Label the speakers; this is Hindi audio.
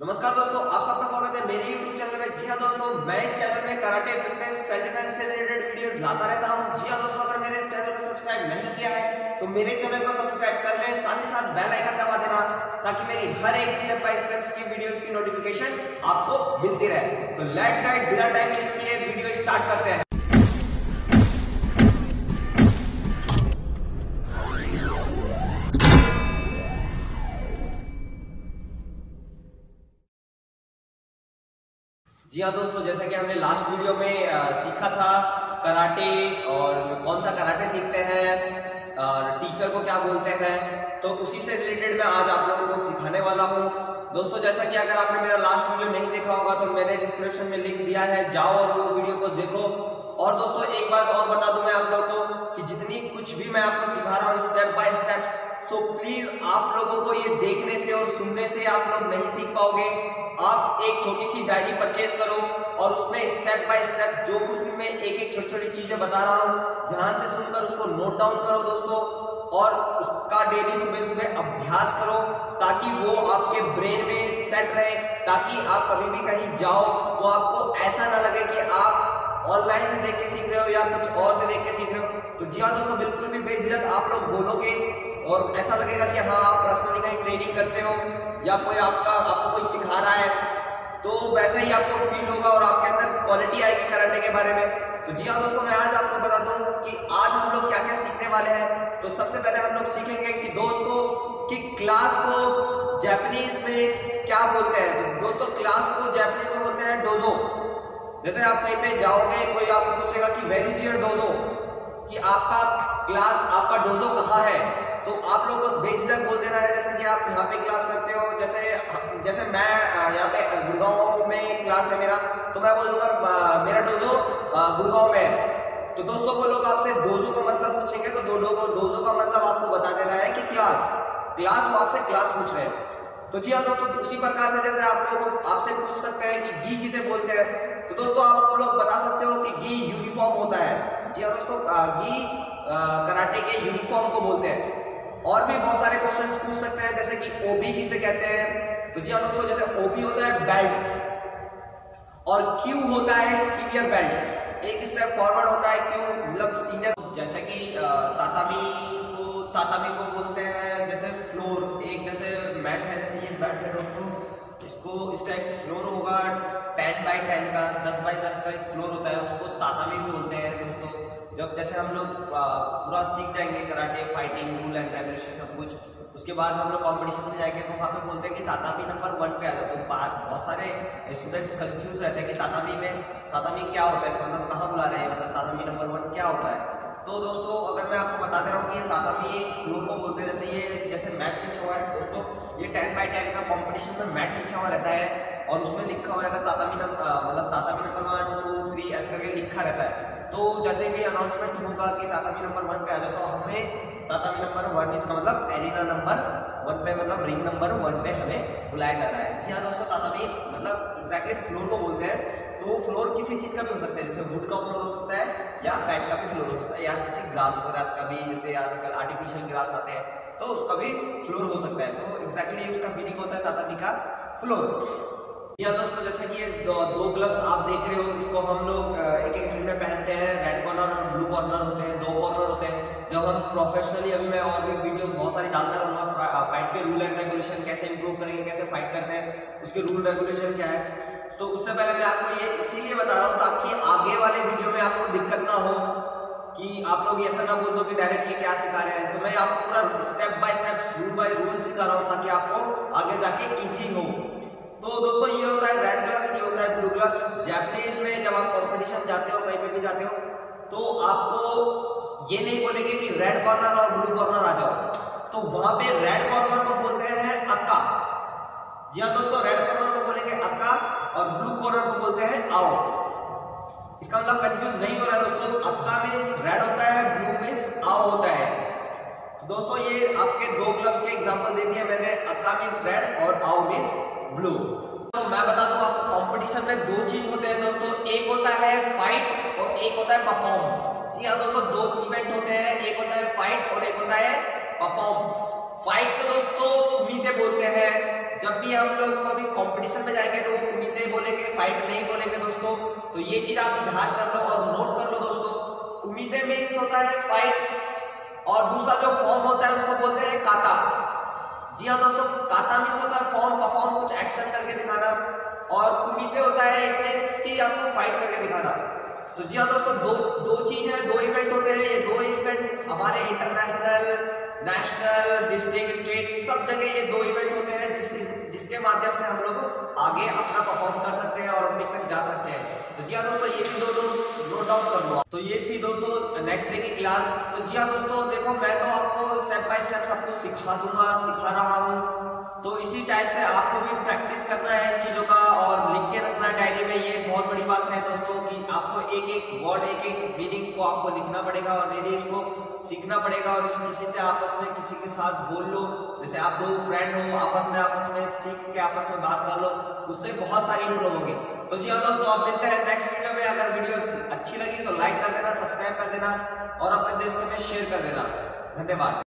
Speaker 1: नमस्कार दोस्तों, आप सबका स्वागत है मेरे YouTube चैनल में। जी हाँ दोस्तों, मैं इस चैनल में कराटे फिटनेस डिफेंस से रिलेटेड वीडियोस लाता रहता हूँ। जी हाँ दोस्तों, अगर मेरे इस चैनल को सब्सक्राइब नहीं किया है तो मेरे चैनल को सब्सक्राइब कर लें, साथ ही साथ बेल आइकन दबा देना, ताकि मेरी हर एक स्टेप बाय स्टेप्स की वीडियोस की नोटिफिकेशन आपको मिलती रहे। तो लेट्स गाइड बिना टाइम किए वीडियो स्टार्ट करते हैं। जी हाँ दोस्तों, जैसा कि हमने लास्ट वीडियो में सीखा था कराटे और कौन सा कराटे सीखते हैं और टीचर को क्या बोलते हैं तो उसी से रिलेटेड मैं आज आप लोगों को सिखाने वाला हूँ। दोस्तों, जैसा कि अगर आपने मेरा लास्ट वीडियो नहीं देखा होगा तो मैंने डिस्क्रिप्शन में लिंक दिया है, जाओ और वो वीडियो को देखो। और दोस्तों, एक बात और बता दूँ मैं आप लोगों को कि जितनी कुछ भी मैं आपको सिखा रहा हूँ step by steps so please आप लोगों को ये देखने से और सुनने से आप लोग नहीं सीख पाओगे। आप एक छोटी सी डायरी परचेज करो और उसमें स्टेप बाय स्टेप जो कुछ भी मैं एक एक छोटी छोटी चीज़ें बता रहा हूँ, ध्यान से सुनकर उसको नोट डाउन करो दोस्तों और उसका डेली सुबह सुबह अभ्यास करो ताकि वो आपके ब्रेन में सेट रहे, ताकि आप कभी भी कहीं जाओ तो आपको ऐसा ना लगे कि आप ऑनलाइन से देख के सीख रहे हो या कुछ और से देख के सीख रहे हो। तो जी हाँ दोस्तों, बिल्कुल भी बेझिझक आप लोग बोलोगे और ऐसा लगेगा कि हाँ आप पर्सनली कहीं ट्रेनिंग करते हो या कोई आपका, आपको कोई सिखा रहा है तो वैसे ही आपको फील होगा और आपके अंदर क्वालिटी आएगी कराटे के बारे में। तो जी हाँ दोस्तों, मैं आज आपको बता दूँ कि आज हम लोग क्या क्या सीखने वाले हैं। तो सबसे पहले हम लोग सीखेंगे कि दोस्तों, कि क्लास को जैपनीज में क्या बोलते हैं? दोस्तों क्लास को जैपनीज में बोलते हैं डोजो जैसे आप कहीं पे जाओगे, कोई आपको पूछेगा कि वेर इज़ योर डोजो कि आपका क्लास आपका डोजो कहाँ है? तो आप लोग उस बेझिझक बोल देना है जैसे कि आप यहाँ पे क्लास करते हो, जैसे जैसे मैं यहाँ पे गुड़गांव में क्लास है मेरा तो मैं बोल दूँगा मेरा डोजो गुड़गांव में है। तो दोस्तों, वो लोग आपसे डोजो का मतलब पूछेंगे तो डोडो को डोजो का मतलब आपको बता देना है कि क्लास क्लास वो आपसे क्लास पूछ रहे हैं। तो जी हाँ दोस्तों, उसी प्रकार से जैसे आप लोग आपसे पूछ सकते हैं कि गी किसे बोलते हैं। तो दोस्तों, आप लोग बता सकते हो कि गी यूनिफॉर्म होता है। जी हाँ दोस्तों गी कराटे के यूनिफॉर्म को बोलते हैं। और भी बहुत सारे क्वेश्चन पूछ सकते हैं, जैसे कि ओबी किसे कहते हैं? तो जी हाँ दोस्तों, जैसे ओबी होता है बेल्ट और क्यू होता है सीनियर बेल्ट एक स्टेप फॉरवर्ड होता है क्यू मतलब सीनियर जैसे कि तातामी को तातामी को बोलते हैं, जैसे फ्लोर एक जैसे मैट है, जैसे ये मैट है दोस्तों। इसको, इसका एक फ्लोर होगा टेन बाई टेन का, दस बाई दस का एक फ्लोर होता है, उसको तातामी बोलते हैं दोस्तों। जब जैसे हम लोग पूरा सीख जाएँगे karate fighting rule and regulation सब कुछ, उसके बाद हम लोग कॉम्पिटिशन में जाएँगे तो वहाँ पे बोलते हैं कि तातामी नंबर वन पे आ जाओ। तो बहुत सारे स्टूडेंट्स कंफ्यूज रहते हैं कि तातामी में तातामी क्या होता है इसका मतलब कहाँ बुला रहे हैं? मतलब तातामी नंबर वन क्या होता है? तो दोस्तों, अगर मैं आपको बता दे रहा हूँ कि तातामी फ्लोर को बोलते हैं, जैसे ये, जैसे मैट खींचा हुआ है, दोस्तों, ये टेन बाई टेन का कॉम्पिटिशन में मैट खींचा हुआ रहता है, और उसमें लिखा हुआ रहता है तातामी नंबर मतलब tatami number one two three ऐसा करके लिखा रहता है। तो जैसे भी अनाउंसमेंट होगा कि तातामी नंबर वन पे आ जाए तो हमें तातामी नंबर वन इसका मतलब एरिना नंबर वन पे मतलब रिंग नंबर वन पे हमें बुलाया जाना है। जी हाँ दोस्तों तातामी मतलब एग्जैक्टली फ्लोर को बोलते हैं तो फ्लोर किसी चीज़ का भी हो सकता है, जैसे वुड का फ्लोर हो सकता है, या बैट का भी फ्लोर हो सकता है, या किसी ग्रास ग्रास का भी, जैसे आजकल आर्टिफिशियल ग्रास आते हैं तो उसका भी फ्लोर हो सकता है। तो एग्जैक्टली उसका मीनिंग होता है तातामी का फ्लोर या दोस्तों जैसे कि ये दो, दो ग्लव्स आप देख रहे हो इसको हम लोग एक एक हैंड में पहनते हैं। रेड कॉर्नर और ब्लू कॉर्नर होते हैं दो कॉर्नर होते हैं। जब हम प्रोफेशनली अभी मैं और भी वीडियोस बहुत सारी डालता रहूँगा फाइट के रूल एंड रेगुलेशन कैसे इंप्रूव करेंगे कैसे फाइट करते हैं उसके रूल रेगुलेशन क्या है। तो उससे पहले मैं आपको ये इसीलिए बता रहा हूँ ताकि आगे वाले वीडियो में आपको दिक्कत ना हो कि आप लोग ऐसा ना बोल दो कि डायरेक्टली क्या सिखा रहे हैं। तो मैं आपको पूरा step by step rule by rule सिखा रहा हूँ ताकि आपको आगे जाके इजी हो। तो दोस्तों, ये होता है रेड ग्लव्स ये होता है ब्लू ग्लव्स जैपनीज में जब आप कंपटीशन जाते हो, कहीं पे भी जाते हो तो आपको ये नहीं बोलेंगे कि रेड कॉर्नर और ब्लू कॉर्नर आ जाओ। तो वहाँ पे रेड कॉर्नर को बोलते हैं अक्का। जी हाँ दोस्तों रेड कॉर्नर को बोलेंगे अक्का और ब्लू कॉर्नर को बोलते हैं आओ। इसका मतलब कंफ्यूज नहीं हो रहा है दोस्तों। अक्का मीन्स रेड होता है ब्लू मीन्स आओ होता है। तो दोस्तों, ये आपके दो ग्लव्स के एग्जांपल दे दिए मैंने। अक्का मीन्स रेड और आओ मीन्स ब्लू। तो मैं बता दूँ आपको कंपटीशन में दो चीज़ होते हैं दोस्तों। एक होता है फाइट और एक होता है परफॉर्म जी हाँ दोस्तों, दो इवेंट होते हैं। एक होता है फाइट और एक होता है परफॉर्म फाइट को दोस्तों कुमीते बोलते हैं। जब भी हम लोग कभी कंपटीशन में जाएँगे तो वो कुमिते बोलेंगे फाइट नहीं बोलेंगे दोस्तों। तो ये चीज़ आप ध्यान कर लो और नोट कर लो दोस्तों। कुमिते मीन्स होता है फाइट और दूसरा जो फॉर्म होता है उसको बोलते हैं काता जी हाँ दोस्तों काता मीन्स होता है फॉर्म परफॉर्म एक्शन करके दिखाना और कुमिते होता है एक की आपको फाइट करके दिखाना। तो जी हाँ दोस्तों, दो दो चीज़ है, दो इवेंट होते हैं। ये दो इवेंट हमारे इंटरनेशनल नेशनल डिस्ट्रिक्ट स्टेट सब जगह ये दो इवेंट होते हैं जिस, जिसके माध्यम से हम लोग आगे अपना परफॉर्म कर सकते हैं और अपने तक जा सकते हैं। तो जी हाँ दोस्तों, ये भी दो दो नोट डाउन कर लो तो ये थी दोस्तों नेक्स्ट डे की क्लास तो जी हाँ दोस्तों, देखो, मैं तो आपको स्टेप बाय स्टेप सब कुछ सिखा दूँगा, सिखा रहा हूँ। तो इसी टाइप से आपको एक वर्ड एक एक मीनिंग को आपको लिखना पड़ेगा और मेरे इसको सीखना पड़ेगा और इस किसी से आपस में किसी के साथ बोल लो। जैसे आप दो फ्रेंड हो, आपस में आपस में सीख के आपस में बात कर लो, उससे बहुत सारी इम्प्रूव होगी। तो जी हाँ दोस्तों, आप मिलते हैं नेक्स्ट वीडियो में। अगर वीडियो अच्छी लगी तो लाइक कर देना सब्सक्राइब कर देना और अपने दोस्तों में शेयर कर देना। धन्यवाद।